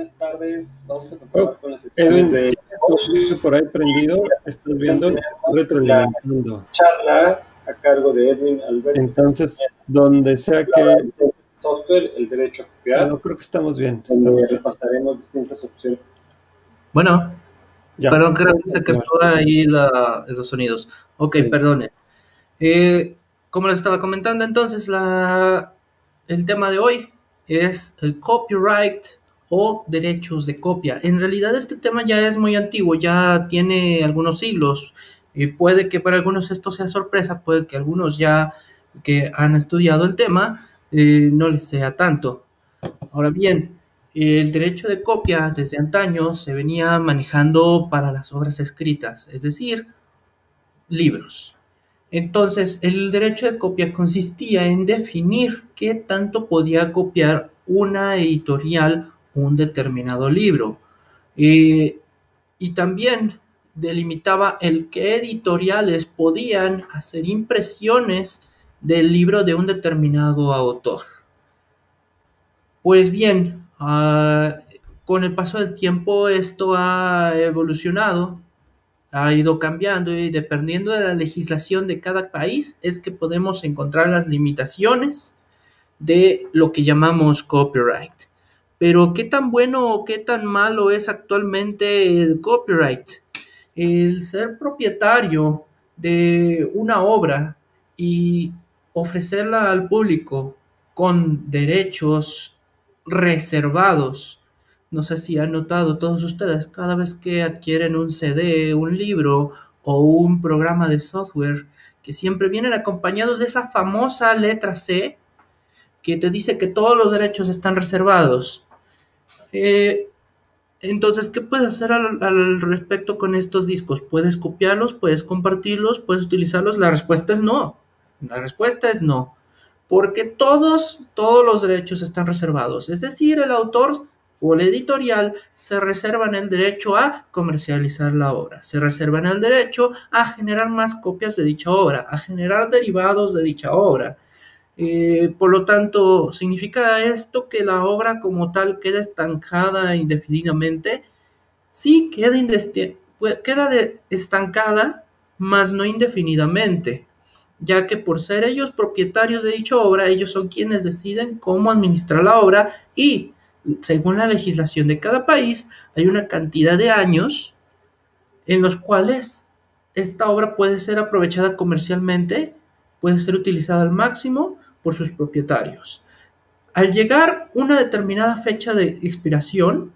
buenas tardes. Vamos a continuar con las secciones de... por ahí prendido, estás viendo, retroalimentando. Charla a cargo de Edwin Alberto. Entonces, donde sea que... Software, el derecho a copiar. No, creo que estamos bien. Repasaremos distintas opciones. Bueno, ya. perdón, creo que se quedó ahí la, esos sonidos. Ok, perdone. Eh, como les estaba comentando, entonces, la, el tema de hoy es el copyright o derechos de copia. En realidad este tema ya es muy antiguo, ya tiene algunos siglos. Puede que para algunos esto sea sorpresa, puede que algunos ya que han estudiado el tema eh, no les sea tanto. Ahora bien, el derecho de copia desde antaño se venía manejando para las obras escritas, es decir, libros. Entonces, el derecho de copia consistía en definir qué tanto podía copiar una editorial un determinado libro. Eh, y también delimitaba el qué editoriales podían hacer impresiones del libro de un determinado autor. Pues bien, ah, con el paso del tiempo esto ha evolucionado ha ido cambiando y dependiendo de la legislación de cada país es que podemos encontrar las limitaciones de lo que llamamos copyright. Pero qué tan bueno o qué tan malo es actualmente el copyright. El ser propietario de una obra y ofrecerla al público con derechos reservados no sé si han notado todos ustedes, cada vez que adquieren un CD, un libro o un programa de software, que siempre vienen acompañados de esa famosa letra C que te dice que todos los derechos están reservados. Eh, entonces, ¿qué puedes hacer al, al, respecto con estos discos? ¿Puedes copiarlos? ¿Puedes compartirlos? ¿Puedes utilizarlos? La respuesta es no. La respuesta es no. Porque todos, todos los derechos están reservados. Es decir, el autor o el editorial se reservan el derecho a comercializar la obra, se reservan el derecho a generar más copias de dicha obra, a generar derivados de dicha obra. Eh, por lo tanto, ¿significa esto que la obra como tal queda estancada indefinidamente? Sí, queda, queda estancada, mas no indefinidamente, ya que por ser ellos propietarios de dicha obra, ellos son quienes deciden cómo administrar la obra y según la legislación de cada país, hay una cantidad de años en los cuales esta obra puede ser aprovechada comercialmente, puede ser utilizada al máximo por sus propietarios. Al llegar una determinada fecha de expiración,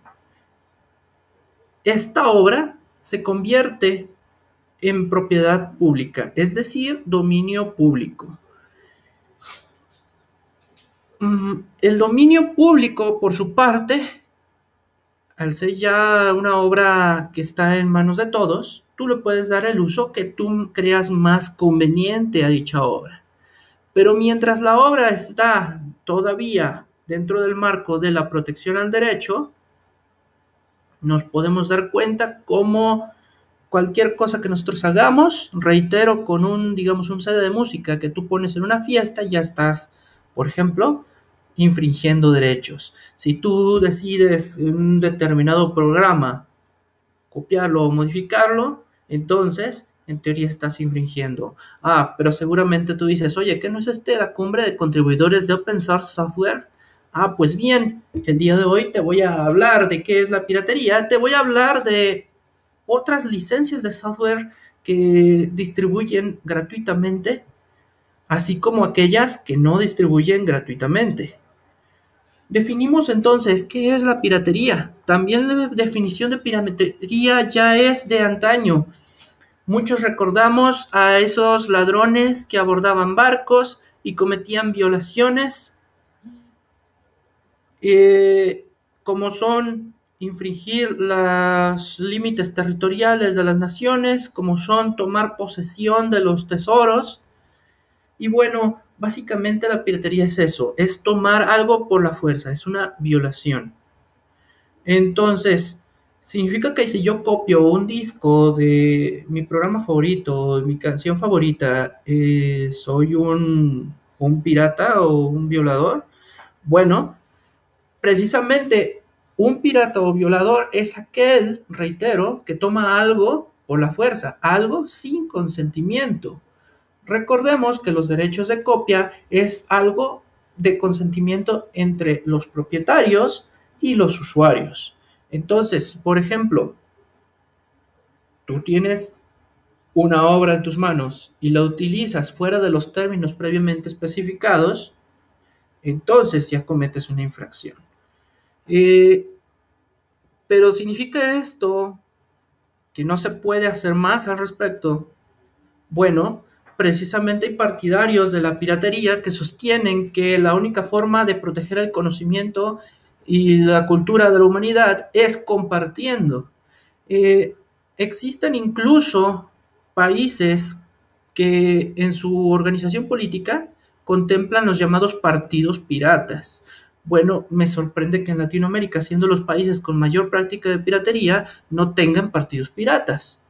esta obra se convierte en propiedad pública, es decir, dominio público. El dominio público, por su parte, al ser ya una obra que está en manos de todos, tú le puedes dar el uso que tú creas más conveniente a dicha obra. Pero mientras la obra está todavía dentro del marco de la protección al derecho, nos podemos dar cuenta cómo cualquier cosa que nosotros hagamos, reitero, con un, digamos, un CD de música que tú pones en una fiesta, ya estás, por ejemplo, infringiendo derechos. Si tú decides un determinado programa copiarlo o modificarlo, entonces en teoría estás infringiendo. Ah, pero seguramente tú dices, oye, ¿qué no es este la cumbre de contribuidores de open source software? Ah, pues bien, el día de hoy te voy a hablar de qué es la piratería, te voy a hablar de otras licencias de software que distribuyen gratuitamente, así como aquellas que no distribuyen gratuitamente. Definimos entonces qué es la piratería. También la definición de piratería ya es de antaño. Muchos recordamos a esos ladrones que abordaban barcos y cometían violaciones, eh, como son infringir los límites territoriales de las naciones, como son tomar posesión de los tesoros. Y bueno, Básicamente la piratería es eso, es tomar algo por la fuerza, es una violación. Entonces, significa que si yo copio un disco de mi programa favorito, mi canción favorita, eh, soy un, un pirata o un violador. Bueno, precisamente Un pirata o violador es aquel, reitero, que toma algo por la fuerza, algo sin consentimiento. Recordemos que los derechos de copia es algo de consentimiento entre los propietarios y los usuarios. Entonces, por ejemplo, tú tienes una obra en tus manos y la utilizas fuera de los términos previamente especificados, entonces ya cometes una infracción. Eh, pero ¿significa esto que no se puede hacer más al respecto? Bueno, precisamente hay partidarios de la piratería que sostienen que la única forma de proteger el conocimiento y la cultura de la humanidad es compartiendo. Eh, existen incluso países que en su organización política contemplan los llamados partidos piratas. Bueno, me sorprende que en Latinoamérica, siendo los países con mayor práctica de piratería, no tengan partidos piratas.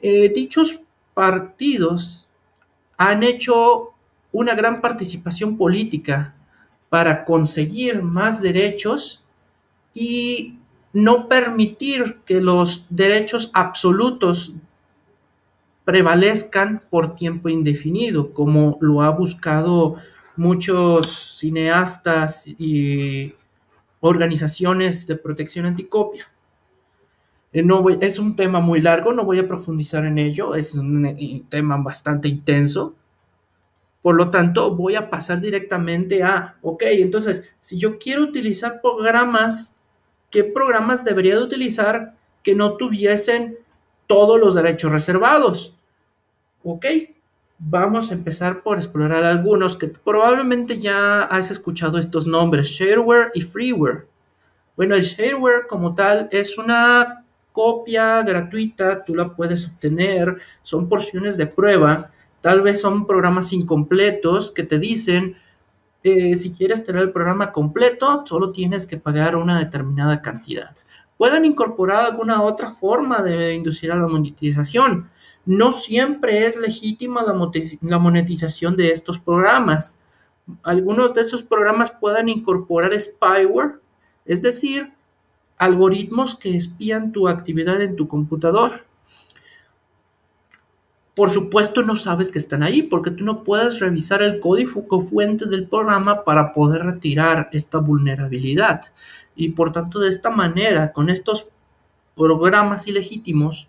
Eh, dichos partidos han hecho una gran participación política para conseguir más derechos y no permitir que los derechos absolutos prevalezcan por tiempo indefinido, como lo ha buscado muchos cineastas y organizaciones de protección anticopia. Eh, es un tema muy largo, no voy a profundizar en ello, es un eh, tema bastante intenso. Por lo tanto, voy a pasar directamente a, ok, entonces, si yo quiero utilizar programas, ¿qué programas debería de utilizar que no tuviesen todos los derechos reservados? Ok, vamos a empezar por explorar algunos que probablemente ya has escuchado estos nombres, shareware y freeware. Bueno, el shareware como tal es una copia gratuita, tú la puedes obtener, son porciones de prueba, tal vez son programas incompletos que te dicen, eh, si quieres tener el programa completo, solo tienes que pagar una determinada cantidad. Pueden incorporar alguna otra forma de inducir a la monetización. No siempre es legítima la monetización de estos programas. Algunos de esos programas pueden incorporar spyware, es decir, algoritmos que espían tu actividad en tu computador. Por supuesto no sabes que están ahí porque tú no puedes revisar el código fuente del programa para poder retirar esta vulnerabilidad. Y por tanto de esta manera, con estos programas ilegítimos,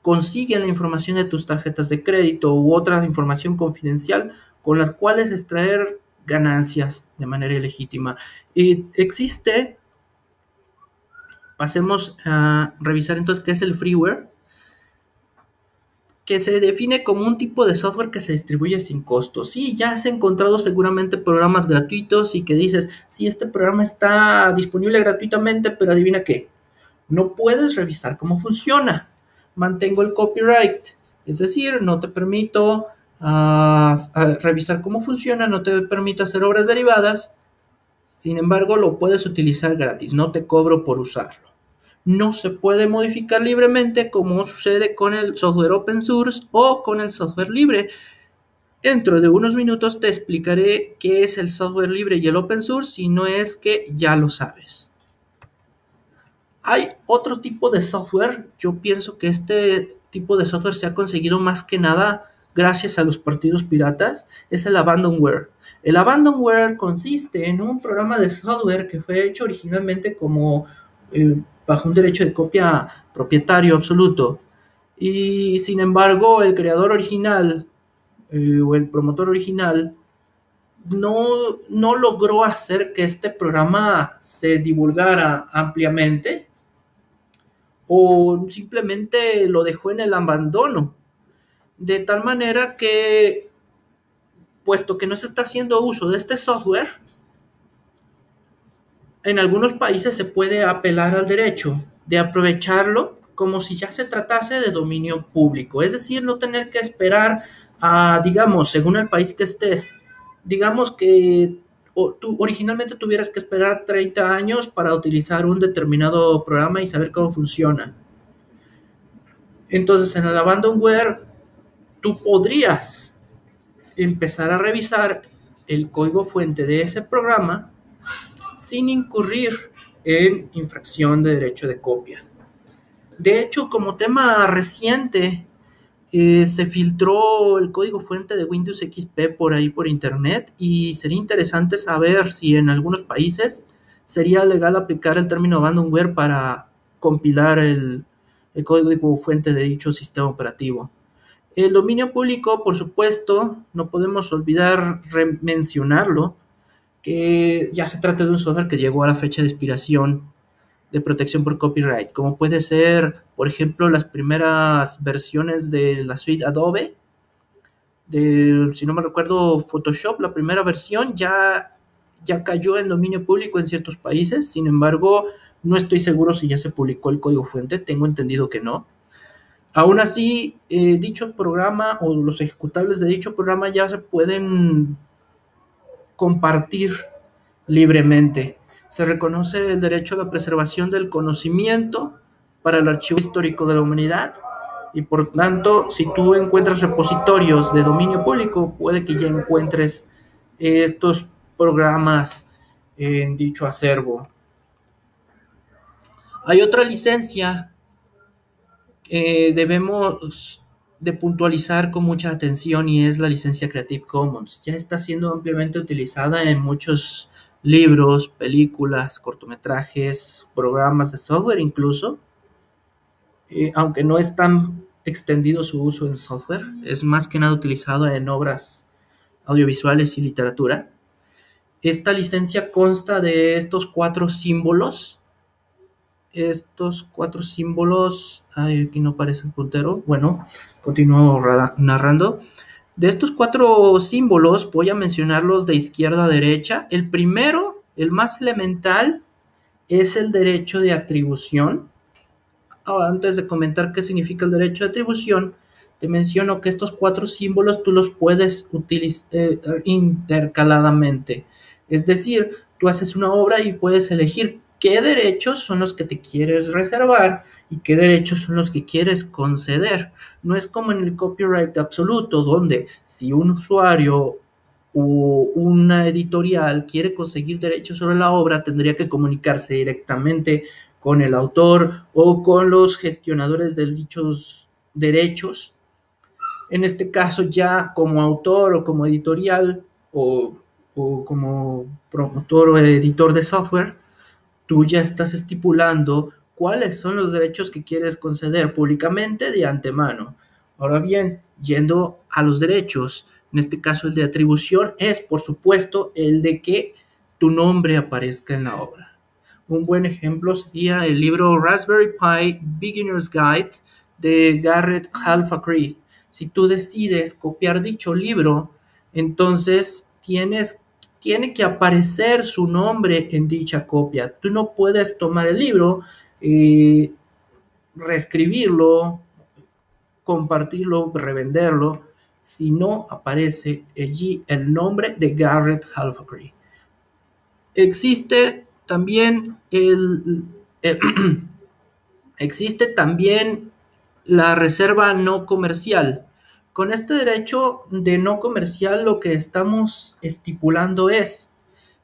consiguen la información de tus tarjetas de crédito u otra información confidencial con las cuales extraer ganancias de manera ilegítima. Y existe Pasemos a revisar entonces qué es el freeware, que se define como un tipo de software que se distribuye sin costo. Sí, ya has encontrado seguramente programas gratuitos y que dices, sí, este programa está disponible gratuitamente, pero adivina qué, no puedes revisar cómo funciona. Mantengo el copyright, es decir, no te permito ah, revisar cómo funciona, no te permito hacer obras derivadas. Sin embargo, lo puedes utilizar gratis, no te cobro por usarlo no se puede modificar libremente como sucede con el software open source o con el software libre. Dentro de unos minutos te explicaré qué es el software libre y el open source si no es que ya lo sabes. Hay otro tipo de software, yo pienso que este tipo de software se ha conseguido más que nada gracias a los partidos piratas, es el abandonware. El abandonware consiste en un programa de software que fue hecho originalmente como eh, bajo un derecho de copia propietario absoluto. Y sin embargo, el creador original eh, o el promotor original no, no logró hacer que este programa se divulgara ampliamente o simplemente lo dejó en el abandono. De tal manera que, puesto que no se está haciendo uso de este software, en algunos países se puede apelar al derecho de aprovecharlo como si ya se tratase de dominio público, es decir, no tener que esperar a, digamos, según el país que estés, digamos que tú originalmente tuvieras que esperar 30 años para utilizar un determinado programa y saber cómo funciona. Entonces, en el abandonware, tú podrías empezar a revisar el código fuente de ese programa sin incurrir en infracción de derecho de copia. De hecho, como tema reciente, eh, se filtró el código fuente de Windows XP por ahí por internet y sería interesante saber si en algunos países sería legal aplicar el término abandonware para compilar el, el código fuente de dicho sistema operativo. El dominio público, por supuesto, no podemos olvidar mencionarlo, que ya se trata de un software que llegó a la fecha de expiración de protección por copyright, como puede ser, por ejemplo, las primeras versiones de la suite Adobe, de, si no me recuerdo, Photoshop, la primera versión ya, ya cayó en dominio público en ciertos países, sin embargo, no estoy seguro si ya se publicó el código fuente, tengo entendido que no. Aún así, eh, dicho programa o los ejecutables de dicho programa ya se pueden compartir libremente. Se reconoce el derecho a la preservación del conocimiento para el archivo histórico de la humanidad y por tanto, si tú encuentras repositorios de dominio público, puede que ya encuentres estos programas en dicho acervo. Hay otra licencia que debemos de puntualizar con mucha atención y es la licencia Creative Commons. Ya está siendo ampliamente utilizada en muchos libros, películas, cortometrajes, programas de software incluso, eh, aunque no es tan extendido su uso en software, es más que nada utilizado en obras audiovisuales y literatura. Esta licencia consta de estos cuatro símbolos estos cuatro símbolos, aquí no aparece el puntero, bueno, continúo narrando. De estos cuatro símbolos voy a mencionarlos de izquierda a derecha. El primero, el más elemental, es el derecho de atribución. Ah, antes de comentar qué significa el derecho de atribución, te menciono que estos cuatro símbolos tú los puedes utilizar eh, intercaladamente. Es decir, tú haces una obra y puedes elegir qué derechos son los que te quieres reservar y qué derechos son los que quieres conceder. No es como en el copyright absoluto, donde si un usuario o una editorial quiere conseguir derechos sobre la obra, tendría que comunicarse directamente con el autor o con los gestionadores de dichos derechos. En este caso, ya como autor o como editorial o, o como promotor o editor de software, tú ya estás estipulando cuáles son los derechos que quieres conceder públicamente de antemano. Ahora bien, yendo a los derechos, en este caso el de atribución es, por supuesto, el de que tu nombre aparezca en la obra. Un buen ejemplo sería el libro Raspberry Pi Beginner's Guide de Garrett Halfacree. Si tú decides copiar dicho libro, entonces tienes tiene que aparecer su nombre en dicha copia. Tú no puedes tomar el libro, y reescribirlo, compartirlo, revenderlo, si no aparece allí el nombre de Garrett Halfacree. Existe también el, existe también la reserva no comercial. Con este derecho de no comercial lo que estamos estipulando es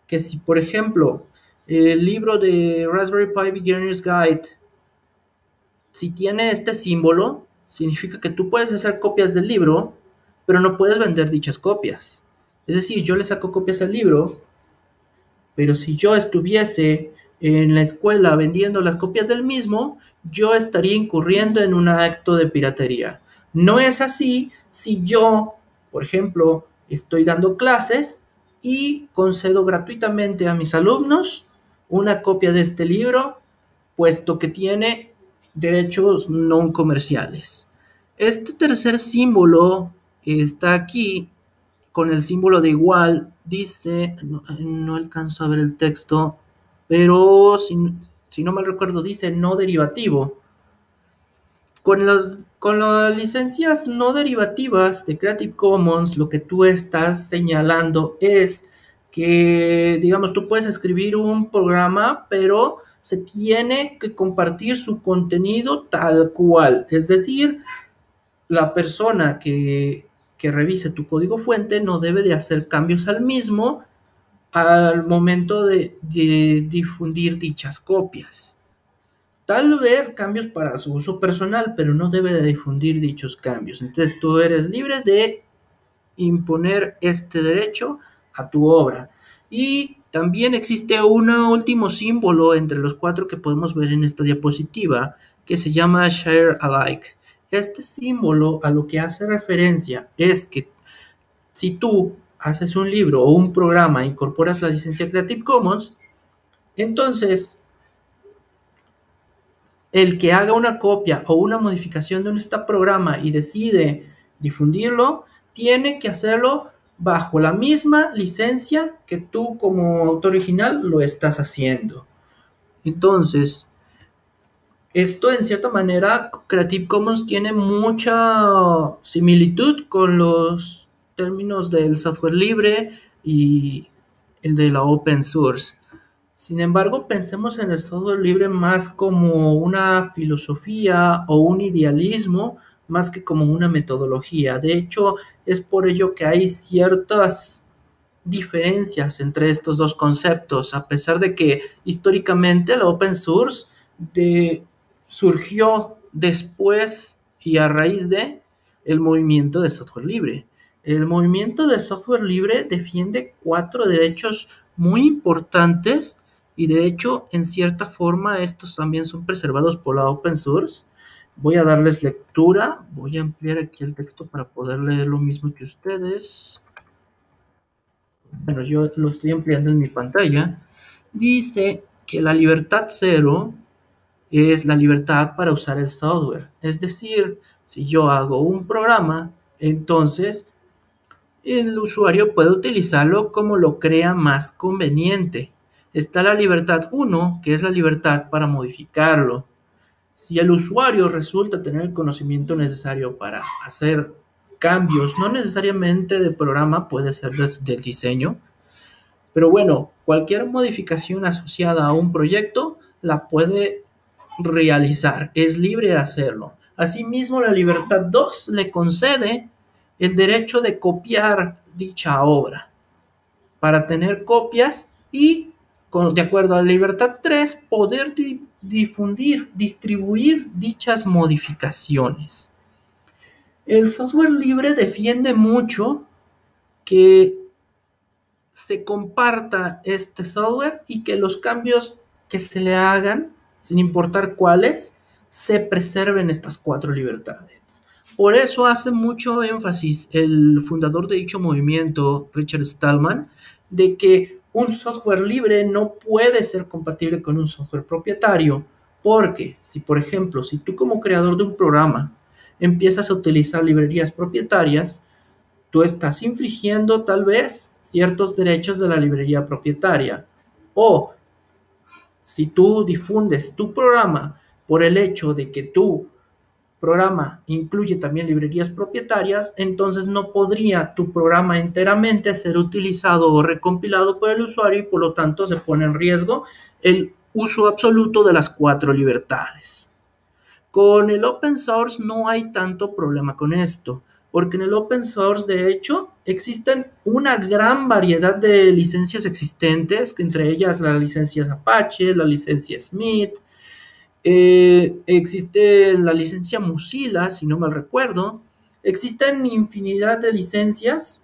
que si, por ejemplo, el libro de Raspberry Pi Beginner's Guide, si tiene este símbolo, significa que tú puedes hacer copias del libro, pero no puedes vender dichas copias. Es decir, yo le saco copias al libro, pero si yo estuviese en la escuela vendiendo las copias del mismo, yo estaría incurriendo en un acto de piratería. No es así si yo, por ejemplo, estoy dando clases y concedo gratuitamente a mis alumnos una copia de este libro, puesto que tiene derechos no comerciales. Este tercer símbolo que está aquí, con el símbolo de igual, dice, no, alcanzo a ver el texto, pero si, si no mal recuerdo, dice no derivativo. Con, los, con las licencias no derivativas de Creative Commons, lo que tú estás señalando es que, digamos, tú puedes escribir un programa, pero se tiene que compartir su contenido tal cual. Es decir, la persona que, revise tu código fuente no debe de hacer cambios al mismo al momento de difundir dichas copias. Tal vez cambios para su uso personal, pero no debe de difundir dichos cambios. Entonces tú eres libre de imponer este derecho a tu obra. Y también existe un último símbolo entre los cuatro que podemos ver en esta diapositiva, que se llama Share Alike. Este símbolo a lo que hace referencia es que si tú haces un libro o un programa e incorporas la licencia Creative Commons, entonces el que haga una copia o una modificación de este programa y decide difundirlo, tiene que hacerlo bajo la misma licencia que tú como autor original lo estás haciendo. Entonces, esto en cierta manera, Creative Commons tiene mucha similitud con los términos del software libre y el de la open source. Sin embargo, pensemos en el software libre más como una filosofía o un idealismo más que como una metodología. De hecho, es por ello que hay ciertas diferencias entre estos dos conceptos, a pesar de que históricamente la open source surgió después y a raíz de el movimiento de software libre. El movimiento de software libre defiende cuatro derechos muy importantes y de hecho en cierta forma estos también son preservados por la open source Voy a darles lectura, voy a ampliar aquí el texto para poder leer lo mismo que ustedes. Bueno, yo lo estoy ampliando en mi pantalla. Dice que la libertad cero es la libertad para usar el software. Es decir, si yo hago un programa, entonces el usuario puede utilizarlo como lo crea más conveniente. Está la libertad 1, que es la libertad para modificarlo. Si el usuario resulta tener el conocimiento necesario para hacer cambios, no necesariamente de programa, puede ser del diseño, pero bueno, cualquier modificación asociada a un proyecto la puede realizar, es libre de hacerlo. Asimismo, la libertad 2 le concede el derecho de copiar dicha obra para tener copias y, de acuerdo a la libertad 3, poder difundir, distribuir dichas modificaciones. El software libre defiende mucho que se comparta este software y que los cambios que se le hagan, sin importar cuáles, se preserven estas cuatro libertades. Por eso hace mucho énfasis el fundador de dicho movimiento, Richard Stallman, de que un software libre no puede ser compatible con un software propietario, porque si, por ejemplo, si tú como creador de un programa empiezas a utilizar librerías propietarias, tú estás infringiendo tal vez ciertos derechos de la librería propietaria. O si tú difundes tu programa por el hecho de que tú programa incluye también librerías propietarias, entonces no podría tu programa enteramente ser utilizado o recompilado por el usuario y por lo tanto se pone en riesgo el uso absoluto de las cuatro libertades. Con el open source no hay tanto problema con esto, porque en el open source de hecho existen una gran variedad de licencias existentes, entre ellas la licencia Apache, la licencia Smith, eh, existe la licencia Mozilla, si no me recuerdo. Existen infinidad de licencias,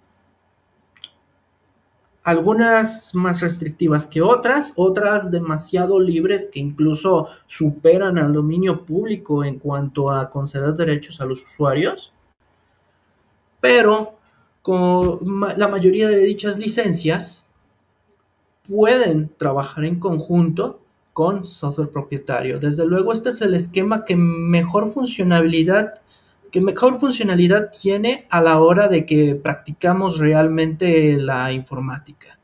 algunas más restrictivas que otras, otras demasiado libres que incluso superan al dominio público en cuanto a conceder derechos a los usuarios. Pero con la mayoría de dichas licencias pueden trabajar en conjunto con software propietario. Desde luego, este es el esquema que mejor funcionalidad, que mejor funcionalidad tiene a la hora de que practicamos realmente la informática.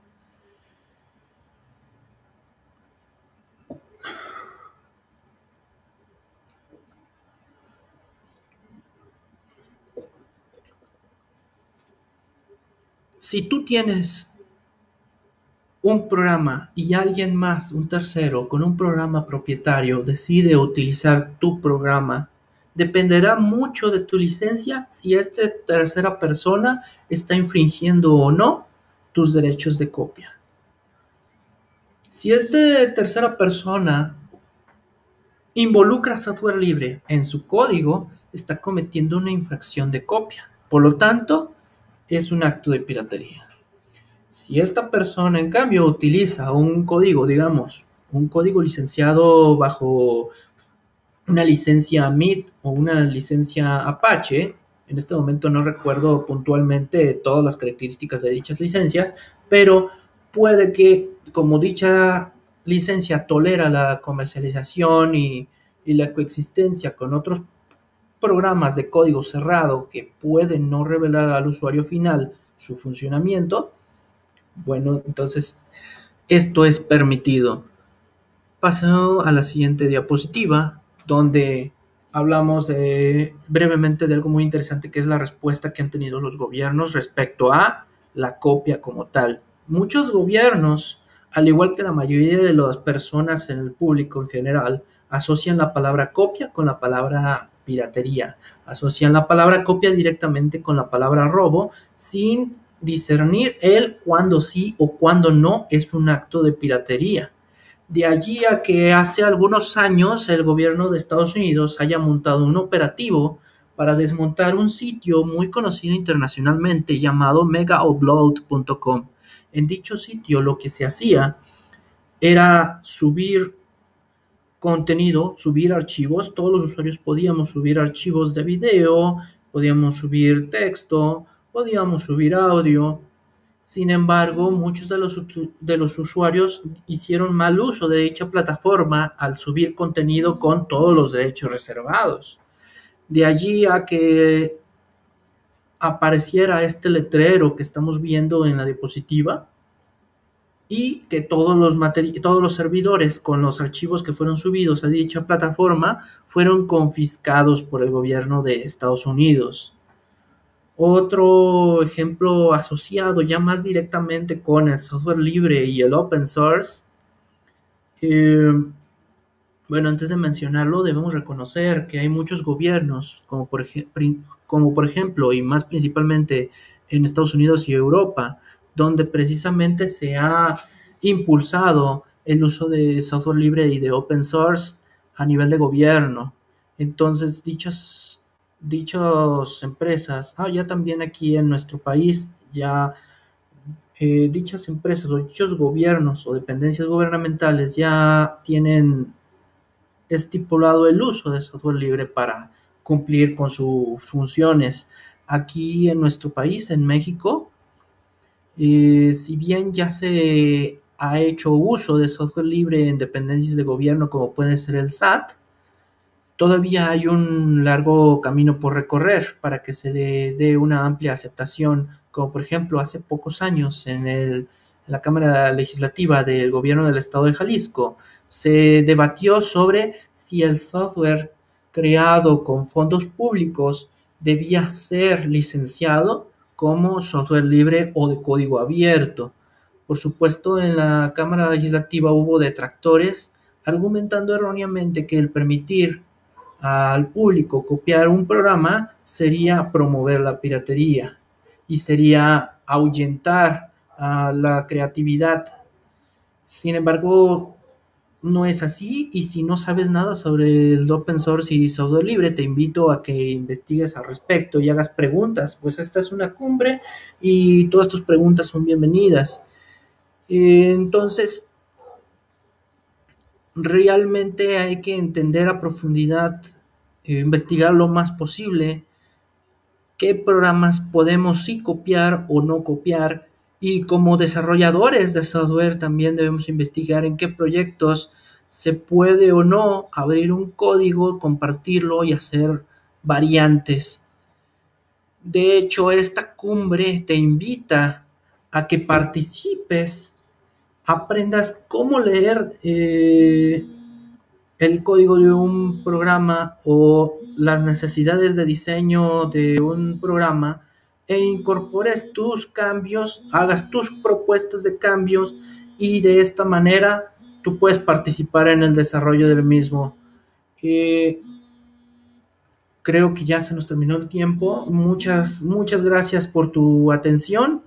Si tú tienes un programa y alguien más, un tercero, con un programa propietario decide utilizar tu programa, dependerá mucho de tu licencia si esta tercera persona está infringiendo o no tus derechos de copia. Si esta tercera persona involucra software libre en su código, está cometiendo una infracción de copia. Por lo tanto, es un acto de piratería. Si esta persona, en cambio, utiliza un código, digamos, un código licenciado bajo una licencia MIT o una licencia Apache, en este momento no recuerdo puntualmente todas las características de dichas licencias, pero puede que como dicha licencia tolera la comercialización y, y la coexistencia con otros programas de código cerrado que pueden no revelar al usuario final su funcionamiento, bueno, entonces esto es permitido. Paso a la siguiente diapositiva, donde hablamos brevemente de algo muy interesante que es la respuesta que han tenido los gobiernos respecto a la copia como tal. Muchos gobiernos, al igual que la mayoría de las personas en el público en general, asocian la palabra copia con la palabra piratería. Asocian la palabra copia directamente con la palabra robo sin discernir el cuándo sí o cuándo no es un acto de piratería. De allí a que hace algunos años el gobierno de Estados Unidos haya montado un operativo para desmontar un sitio muy conocido internacionalmente llamado megaupload.com. En dicho sitio lo que se hacía era subir contenido, subir archivos. Todos los usuarios podíamos subir archivos de video, podíamos subir texto, podíamos subir audio. Sin embargo, muchos de los, de los usuarios hicieron mal uso de dicha plataforma al subir contenido con todos los derechos reservados. De allí a que apareciera este letrero que estamos viendo en la diapositiva, y que todos los, todos los servidores con los archivos que fueron subidos a dicha plataforma fueron confiscados por el gobierno de Estados Unidos. Otro ejemplo asociado ya más directamente con el software libre y el open source. Eh, bueno, antes de mencionarlo, debemos reconocer que hay muchos gobiernos, como por, como por ejemplo, y más principalmente en Estados Unidos y Europa, donde precisamente se ha impulsado el uso de software libre y de open source a nivel de gobierno. Entonces, dichas, dichas empresas, ah, ya también aquí en nuestro país, ya eh, dichas empresas o dichos gobiernos o dependencias gubernamentales ya tienen estipulado el uso de software libre para cumplir con sus funciones. Aquí en nuestro país, en México, eh, si bien ya se ha hecho uso de software libre en dependencias de gobierno como puede ser el SAT, todavía hay un largo camino por recorrer para que se le dé una amplia aceptación, como por ejemplo hace pocos años en, la Cámara Legislativa del Gobierno del Estado de Jalisco se debatió sobre si el software creado con fondos públicos debía ser licenciado como software libre o de código abierto. Por supuesto, en la Cámara Legislativa hubo detractores argumentando erróneamente que el permitir al público copiar un programa sería promover la piratería y sería ahuyentar a la creatividad. Sin embargo, no es así y si no sabes nada sobre el open source y software libre, te invito a que investigues al respecto y hagas preguntas, pues esta es una cumbre y todas tus preguntas son bienvenidas. Entonces, realmente hay que entender a profundidad, eh, investigar lo más posible qué programas podemos sí copiar o no copiar y como desarrolladores de software también debemos investigar en qué proyectos se puede o no abrir un código, compartirlo y hacer variantes. De hecho, esta cumbre te invita a que participes, aprendas cómo leer eh, el código de un programa o las necesidades de diseño de un programa e incorpores tus cambios, hagas tus propuestas de cambios y de esta manera tú puedes participar en el desarrollo del mismo. Eh, creo que ya se nos terminó el tiempo. Muchas, muchas gracias por tu atención